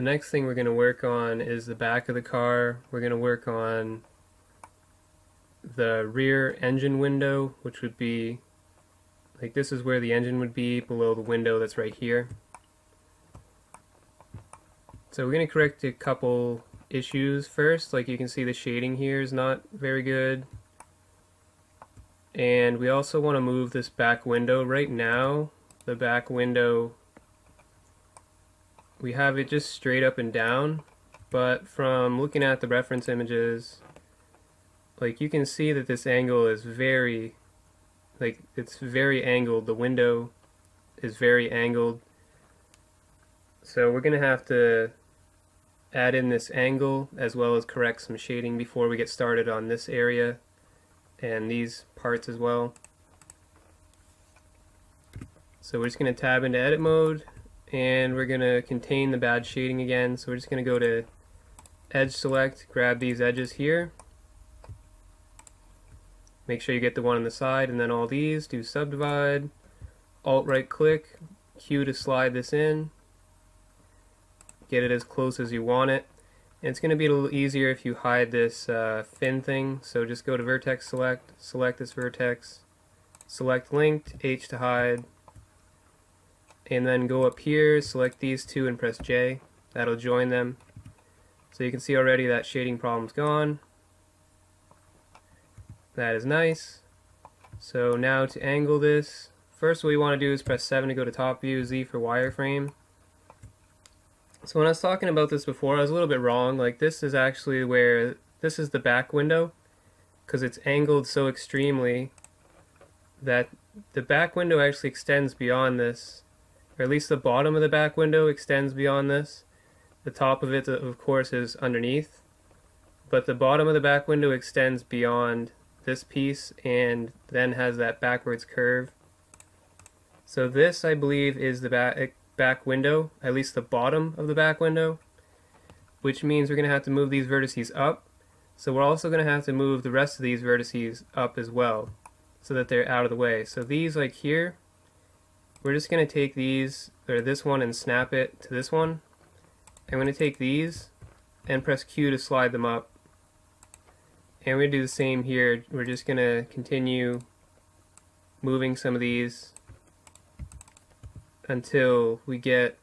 the next thing we're going to work on is the back of the car. We're going to work on the rear engine window, which would be like this is where the engine would be below the window that's right here. So we're going to correct a couple issues first. Like you can see the shading here is not very good. And we also want to move this back window. Right now, the back window, we have it just straight up and down. But from looking at the reference images, like you can see that this angle is very, like it's very angled. The window is very angled. So we're going to have to add in this angle as well as correct some shading before we get started on this area and these parts as well. So we're just going to tab into edit mode and we're going to contain the bad shading again. So we're just going to go to edge select, grab these edges here. Make sure you get the one on the side and then all these, do subdivide, alt right click, Q to slide this in, get it as close as you want it. And it's going to be a little easier if you hide this uh, fin thing. So just go to vertex select, select this vertex, select linked, H to hide, and then go up here, select these two and press J. That'll join them. So you can see already that shading problem's gone. That is nice. So now to angle this, first what we want to do is press 7 to go to top view, Z for wireframe. So when I was talking about this before, I was a little bit wrong. Like this is actually where, this is the back window, because it's angled so extremely that the back window actually extends beyond this, or at least the bottom of the back window extends beyond this. The top of it, of course, is underneath, but the bottom of the back window extends beyond this piece and then has that backwards curve. So this, I believe, is the back eh, back window, at least the bottom of the back window, which means we're going to have to move these vertices up. So we're also going to have to move the rest of these vertices up as well so that they're out of the way. So these like here, we're just going to take these, or this one and snap it to this one. I'm going to take these and press Q to slide them up. And we're going to do the same here. We're just going to continue moving some of these until we get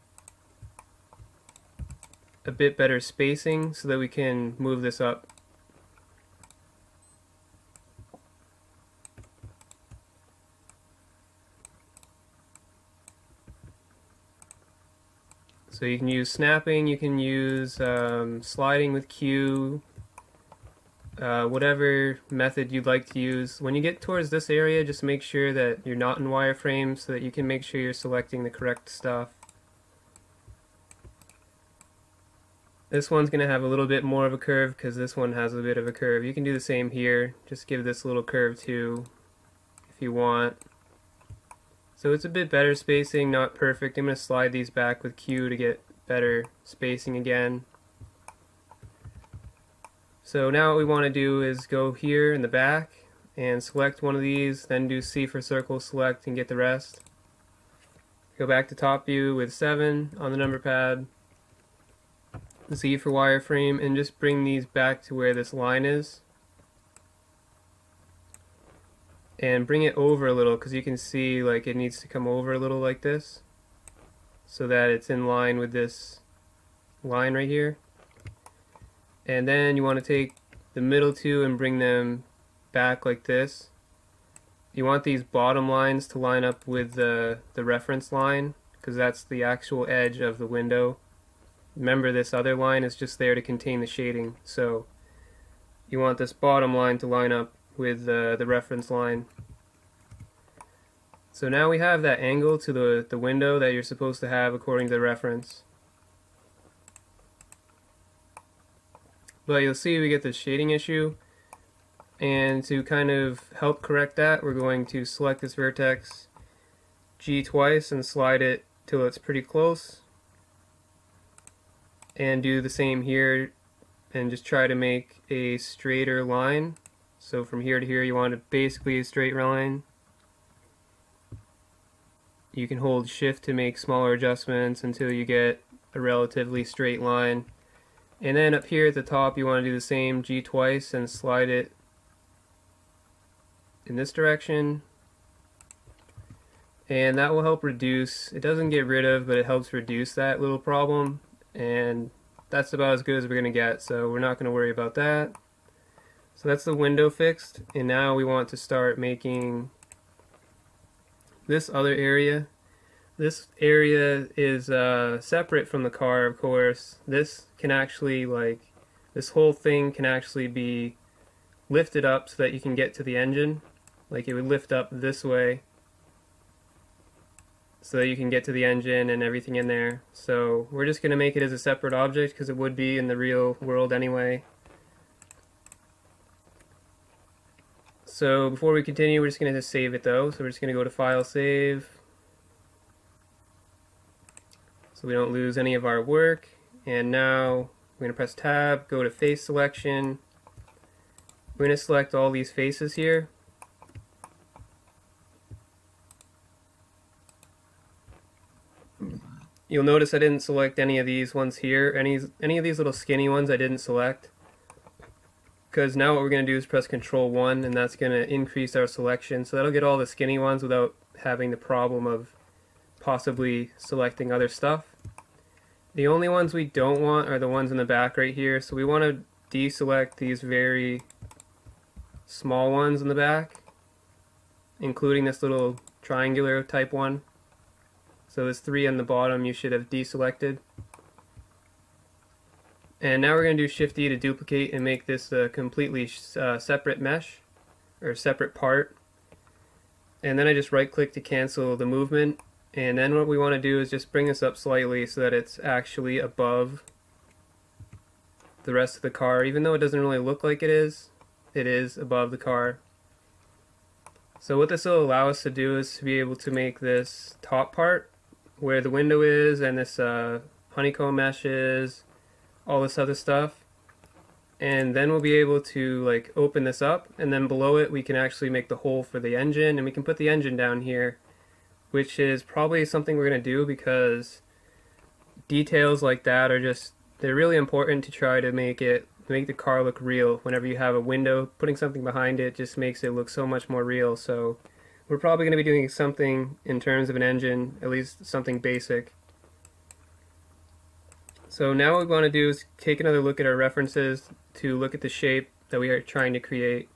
a bit better spacing so that we can move this up. So you can use snapping, you can use um, sliding with Q, uh, whatever method you'd like to use. When you get towards this area, just make sure that you're not in wireframe so that you can make sure you're selecting the correct stuff. This one's going to have a little bit more of a curve because this one has a bit of a curve. You can do the same here. Just give this a little curve too if you want. So it's a bit better spacing, not perfect. I'm going to slide these back with Q to get better spacing again. So now what we want to do is go here in the back and select one of these, then do C for circle select and get the rest. Go back to top view with 7 on the number pad, Z for wireframe, and just bring these back to where this line is. And bring it over a little because you can see like it needs to come over a little like this so that it's in line with this line right here. And then you want to take the middle two and bring them back like this. You want these bottom lines to line up with the, the reference line because that's the actual edge of the window. Remember this other line is just there to contain the shading so you want this bottom line to line up with the, the reference line so now we have that angle to the, the window that you're supposed to have according to the reference But you'll see we get the shading issue. And to kind of help correct that, we're going to select this vertex G twice and slide it till it's pretty close. And do the same here and just try to make a straighter line. So from here to here you want basically a straight line. You can hold shift to make smaller adjustments until you get a relatively straight line. And then up here at the top you want to do the same G twice and slide it in this direction. And that will help reduce, it doesn't get rid of, but it helps reduce that little problem. And that's about as good as we're going to get, so we're not going to worry about that. So that's the window fixed, and now we want to start making this other area. This area is uh, separate from the car, of course. This can actually, like, this whole thing can actually be lifted up so that you can get to the engine. Like, it would lift up this way so that you can get to the engine and everything in there. So we're just going to make it as a separate object because it would be in the real world anyway. So before we continue, we're just going to save it though. So we're just going to go to File, Save. So we don't lose any of our work. And now we're going to press Tab, go to Face Selection. We're going to select all these faces here. You'll notice I didn't select any of these ones here. Any, any of these little skinny ones I didn't select. Because now what we're going to do is press Control 1 and that's going to increase our selection. So that'll get all the skinny ones without having the problem of possibly selecting other stuff. The only ones we don't want are the ones in the back right here. So we want to deselect these very small ones in the back, including this little triangular type one. So this 3 on the bottom you should have deselected. And now we're going to do Shift D to duplicate and make this a completely uh, separate mesh, or separate part. And then I just right click to cancel the movement. And then what we want to do is just bring this up slightly so that it's actually above the rest of the car. Even though it doesn't really look like it is, it is above the car. So what this will allow us to do is to be able to make this top part where the window is and this uh, honeycomb mesh is, all this other stuff. And then we'll be able to like open this up and then below it we can actually make the hole for the engine and we can put the engine down here which is probably something we're going to do because details like that are just they're really important to try to make it make the car look real whenever you have a window putting something behind it just makes it look so much more real so we're probably going to be doing something in terms of an engine, at least something basic. So now what we want to do is take another look at our references to look at the shape that we are trying to create.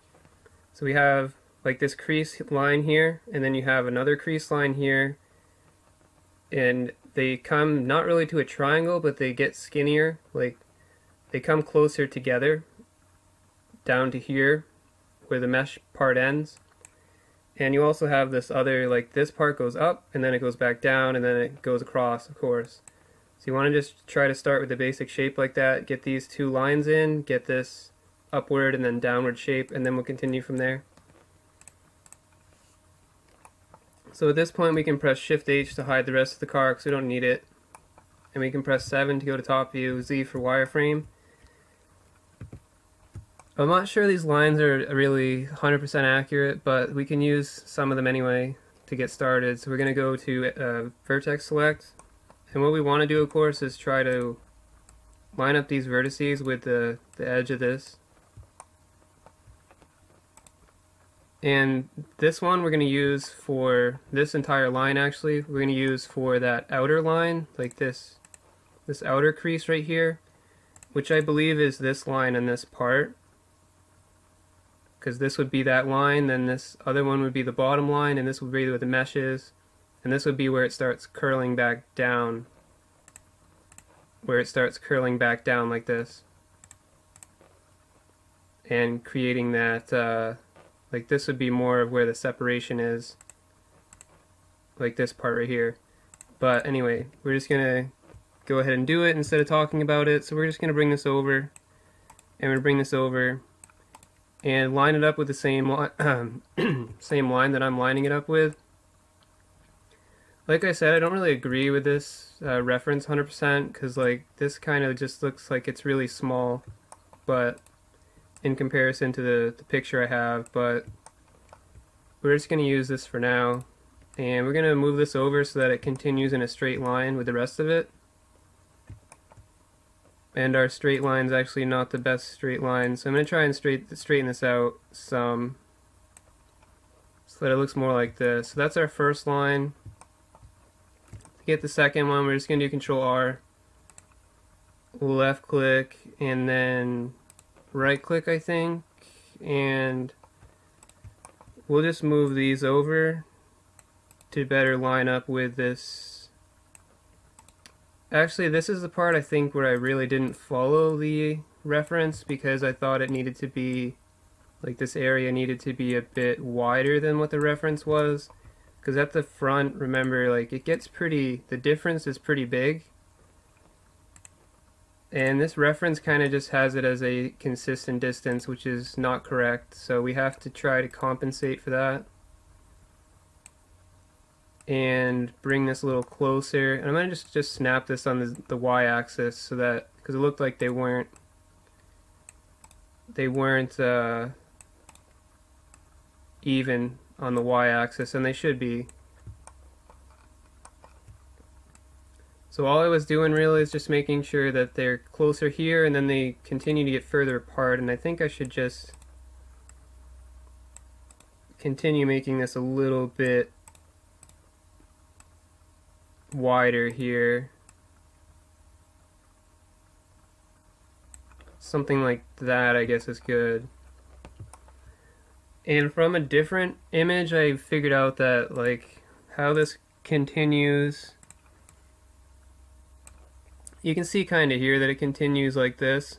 So we have like this crease line here, and then you have another crease line here, and they come not really to a triangle, but they get skinnier, like they come closer together down to here where the mesh part ends. And you also have this other, like this part goes up and then it goes back down and then it goes across, of course. So you want to just try to start with the basic shape like that, get these two lines in, get this upward and then downward shape, and then we'll continue from there. So at this point we can press Shift H to hide the rest of the car because we don't need it. And we can press 7 to go to top view, Z for wireframe. I'm not sure these lines are really 100% accurate, but we can use some of them anyway to get started. So we're going to go to uh, vertex select. And what we want to do, of course, is try to line up these vertices with the, the edge of this. And this one we're going to use for this entire line actually. We're going to use for that outer line, like this, this outer crease right here, which I believe is this line and this part because this would be that line, then this other one would be the bottom line, and this would be where the mesh is, and this would be where it starts curling back down, where it starts curling back down like this, and creating that, uh, like this would be more of where the separation is, like this part right here. But anyway, we're just going to go ahead and do it instead of talking about it, so we're just going to bring this over, and we're going to bring this over, and line it up with the same same line that I'm lining it up with. Like I said, I don't really agree with this uh, reference 100% because like this kind of just looks like it's really small, but in comparison to the, the picture I have, but we're just going to use this for now. And we're going to move this over so that it continues in a straight line with the rest of it. and our straight line is actually not the best straight line. So I'm going to try and straight, straighten this out some so that it looks more like this. So that's our first line. Get the second one, we're just going to do Control R, left click, and then right click, I think, and we'll just move these over to better line up with this Actually, this is the part I think where I really didn't follow the reference because I thought it needed to be, like this area needed to be a bit wider than what the reference was. Because at the front, remember, like it gets pretty, the difference is pretty big. And this reference kind of just has it as a consistent distance, which is not correct. So we have to try to compensate for that and bring this a little closer. And I'm to just, just snap this on the, the y-axis so that, because it looked like they weren't, they weren't uh, even on the y-axis, and they should be. So all I was doing really is just making sure that they're closer here and then they continue to get further apart and I think I should just continue making this a little bit wider here. Something like that I guess is good. And from a different image I figured out that like how this continues you can see kind of here that it continues like this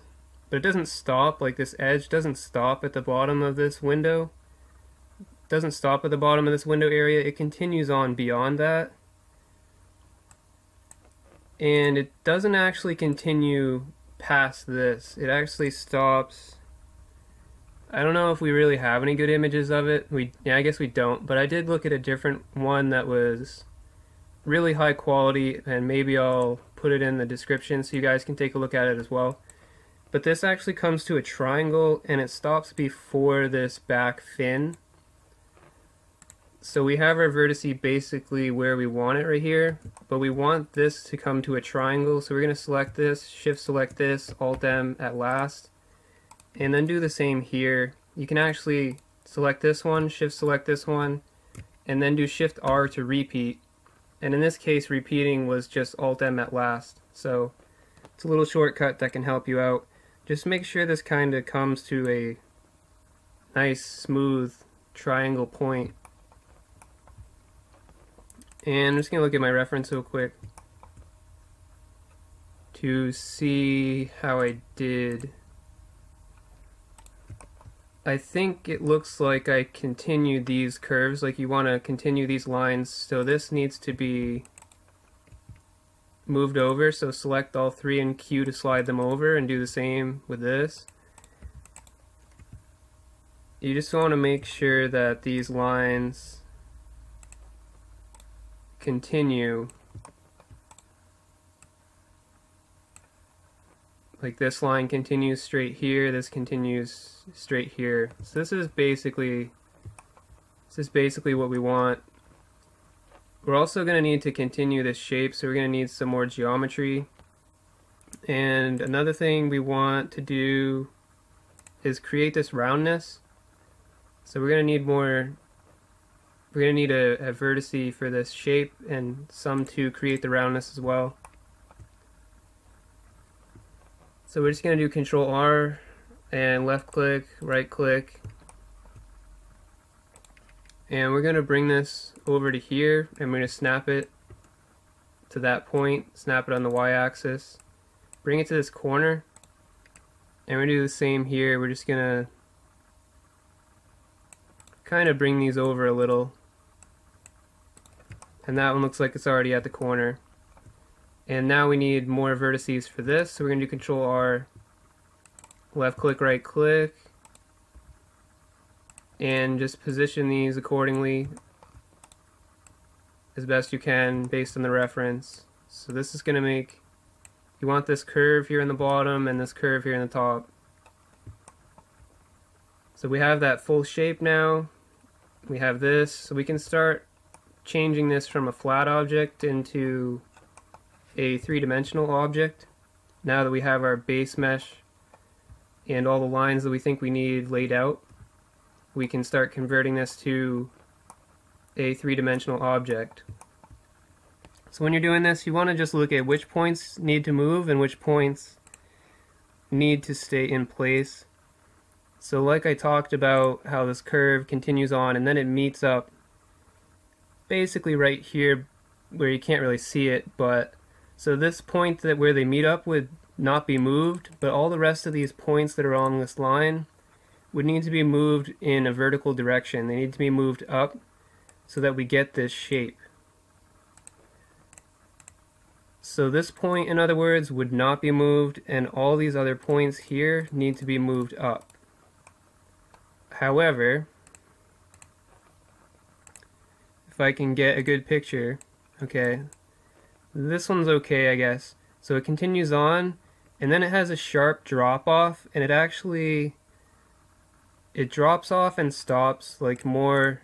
but it doesn't stop like this edge doesn't stop at the bottom of this window it doesn't stop at the bottom of this window area it continues on beyond that and it doesn't actually continue past this. It actually stops. I don't know if we really have any good images of it. We yeah, I guess we don't, but I did look at a different one that was really high quality and maybe I'll put it in the description so you guys can take a look at it as well. But this actually comes to a triangle and it stops before this back fin so we have our vertice basically where we want it right here, but we want this to come to a triangle, so we're going to select this, shift select this, alt M at last, and then do the same here. You can actually select this one, shift select this one, and then do shift R to repeat. And in this case, repeating was just alt M at last. So it's a little shortcut that can help you out. Just make sure this kind of comes to a nice smooth triangle point. and I'm just going to look at my reference real quick to see how I did. I think it looks like I continued these curves, like you want to continue these lines, so this needs to be moved over, so select all three and Q to slide them over and do the same with this. You just want to make sure that these lines continue like this line continues straight here this continues straight here. So this is basically this is basically what we want. We're also going to need to continue this shape so we're going to need some more geometry. And another thing we want to do is create this roundness. So we're going to need more we're going to need a, a vertice for this shape and some to create the roundness as well. So we're just going to do Control R and left click, right click. And we're going to bring this over to here and we're going to snap it to that point, snap it on the y-axis, bring it to this corner, and we're going to do the same here. We're just going to kind of bring these over a little and that one looks like it's already at the corner. And now we need more vertices for this, so we're going to do Control R, left click, right click, and just position these accordingly as best you can based on the reference. So this is going to make, you want this curve here in the bottom and this curve here in the top. So we have that full shape now. We have this, so we can start changing this from a flat object into a three-dimensional object. now that we have our base mesh and all the lines that we think we need laid out, we can start converting this to a three-dimensional object. So when you're doing this, you want to just look at which points need to move and which points need to stay in place. So like I talked about how this curve continues on and then it meets up basically right here where you can't really see it, but so this point that where they meet up would not be moved, but all the rest of these points that are on this line would need to be moved in a vertical direction. They need to be moved up so that we get this shape. So this point, in other words, would not be moved, and all these other points here need to be moved up. However, if I can get a good picture, okay, this one's okay, I guess. So it continues on, and then it has a sharp drop off, and it actually, it drops off and stops like more,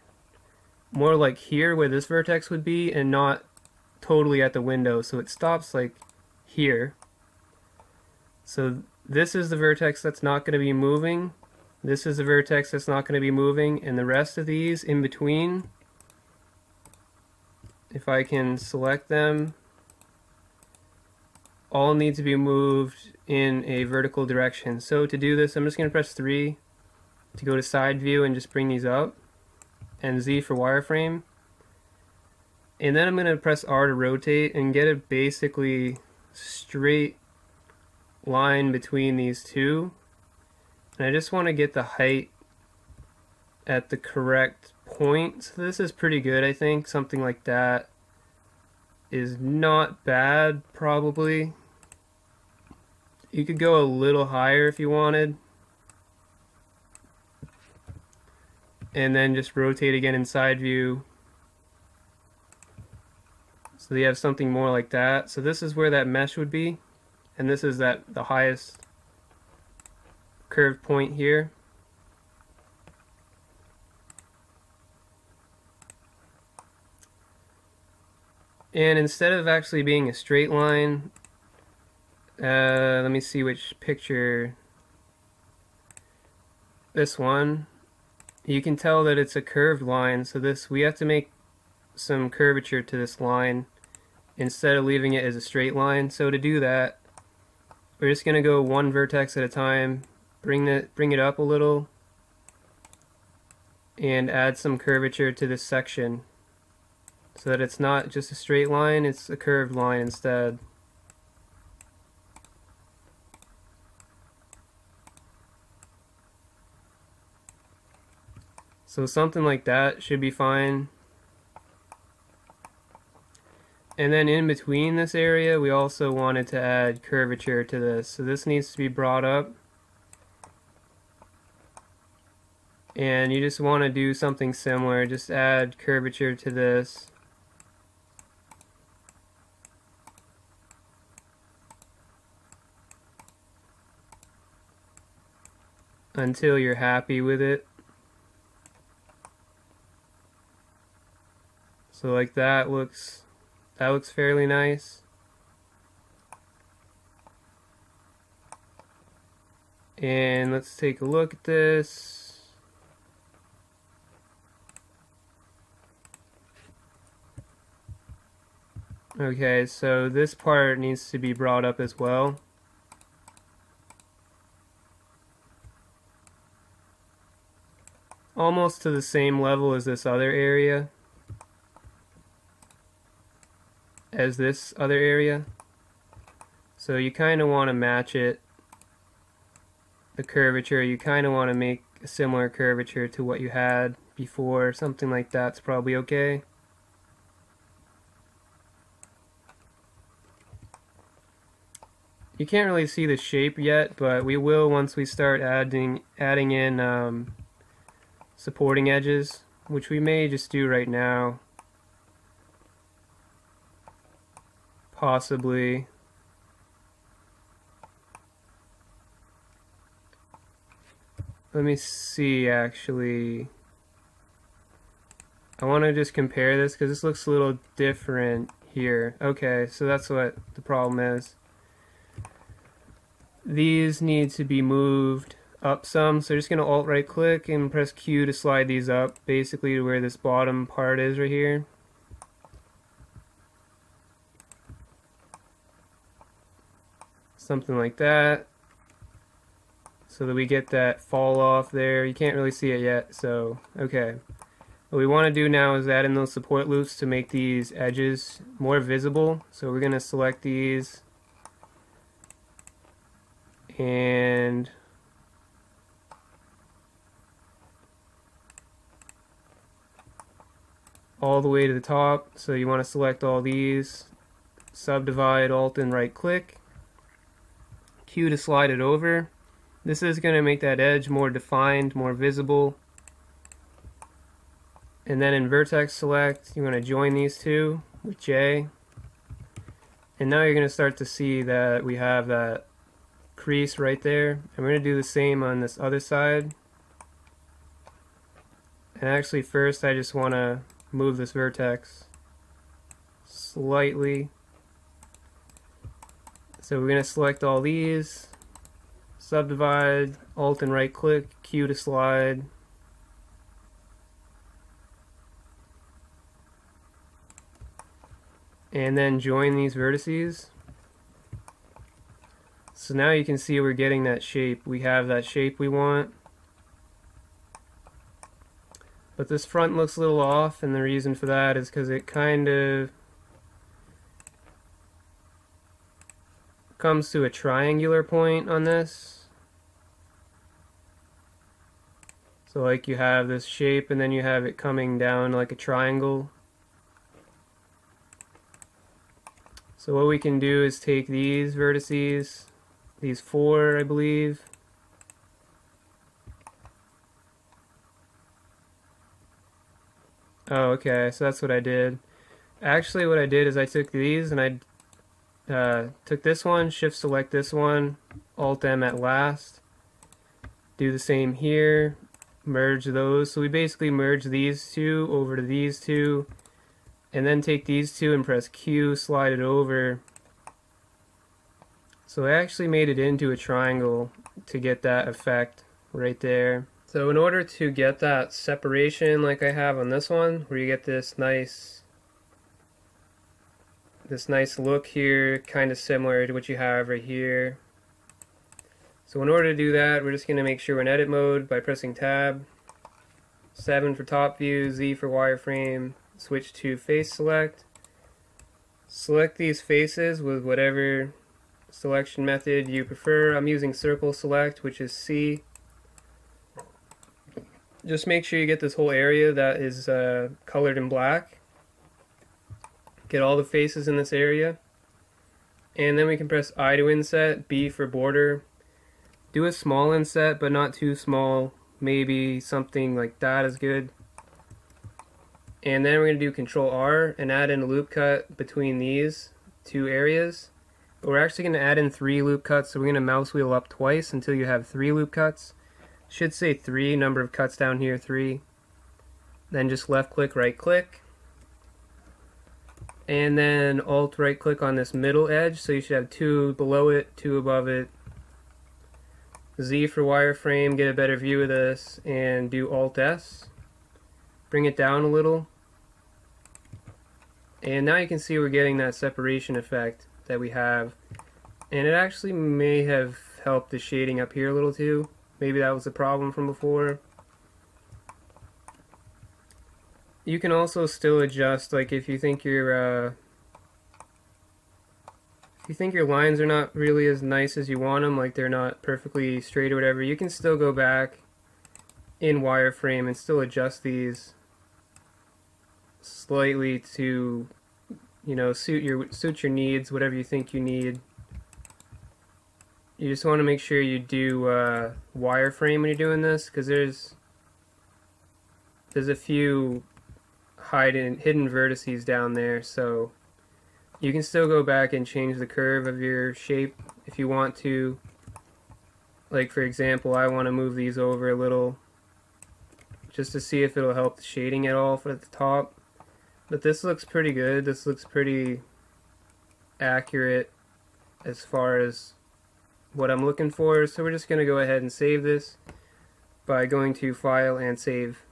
more like here where this vertex would be, and not totally at the window, so it stops like here. So this is the vertex that's not going to be moving. This is the vertex that's not going to be moving, and the rest of these in between, if I can select them, all need to be moved in a vertical direction. So to do this, I'm just going to press 3 to go to side view and just bring these up, and Z for wireframe. And then I'm going to press R to rotate and get a basically straight line between these two. And I just want to get the height at the correct point. So this is pretty good, I think. Something like that is not bad, probably. You could go a little higher if you wanted. And then just rotate again in side view so you have something more like that. So this is where that mesh would be. And this is that the highest curved point here. And instead of actually being a straight line, uh, let me see which picture, this one, you can tell that it's a curved line. So this, we have to make some curvature to this line instead of leaving it as a straight line. So to do that, we're just going to go one vertex at a time, bring it, bring it up a little, and add some curvature to this section so that it's not just a straight line, it's a curved line instead. So something like that should be fine. And then in between this area, we also wanted to add curvature to this. So this needs to be brought up. And you just want to do something similar. Just add curvature to this. Until you're happy with it. So like that looks that looks fairly nice. And let's take a look at this. Okay, so this part needs to be brought up as well. Almost to the same level as this other area. As this other area. So you kind of want to match it, the curvature, you kind of want to make a similar curvature to what you had before, something like that's probably okay. You can't really see the shape yet, but we will once we start adding adding in um, supporting edges, which we may just do right now. Possibly let me see actually I want to just compare this because this looks a little different here okay so that's what the problem is these need to be moved up some. So just going to alt right click and press Q to slide these up basically to where this bottom part is right here. Something like that. So that we get that fall off there. You can't really see it yet, so okay. What we want to do now is add in those support loops to make these edges more visible. So we're going to select these and all the way to the top. So you want to select all these, subdivide, alt and right click, Q to slide it over. This is going to make that edge more defined, more visible. And then in vertex select, you want to join these two with J. And now you're going to start to see that we have that crease right there. And we're going to do the same on this other side. And actually first I just want to move this vertex slightly. So we're going to select all these, subdivide, alt and right click, Q to slide. And then join these vertices. So now you can see we're getting that shape. We have that shape we want. But this front looks a little off, and the reason for that is because it kind of comes to a triangular point on this. So like you have this shape and then you have it coming down like a triangle. So what we can do is take these vertices, these four I believe, Oh, okay, so that's what I did. Actually, what I did is I took these and I uh, took this one, shift select this one, alt M at last. Do the same here, merge those. So we basically merge these two over to these two, and then take these two and press Q, slide it over. So I actually made it into a triangle to get that effect right there. So in order to get that separation like I have on this one, where you get this nice this nice look here, kind of similar to what you have right here. So in order to do that, we're just going to make sure we're in edit mode by pressing tab, 7 for top view, Z for wireframe, switch to face select. Select these faces with whatever selection method you prefer. I'm using circle select, which is C just make sure you get this whole area that is uh, colored in black. Get all the faces in this area. And then we can press I to inset, B for border. Do a small inset, but not too small. Maybe something like that is good. And then we're going to do Control R and add in a loop cut between these two areas. But we're actually going to add in three loop cuts, so we're going to mouse wheel up twice until you have three loop cuts. Should say three, number of cuts down here, three. Then just left click, right click. And then alt right click on this middle edge, so you should have two below it, two above it. Z for wireframe, get a better view of this, and do alt S. Bring it down a little. And now you can see we're getting that separation effect that we have. And it actually may have helped the shading up here a little too. Maybe that was a problem from before. You can also still adjust, like if you think your uh, if you think your lines are not really as nice as you want them, like they're not perfectly straight or whatever, you can still go back in wireframe and still adjust these slightly to you know suit your suit your needs, whatever you think you need. You just want to make sure you do uh, wireframe when you're doing this because there's there's a few hidden hidden vertices down there so you can still go back and change the curve of your shape if you want to. Like for example I want to move these over a little just to see if it'll help the shading at all for the top. But this looks pretty good. This looks pretty accurate as far as what I'm looking for. So we're just going to go ahead and save this by going to File and Save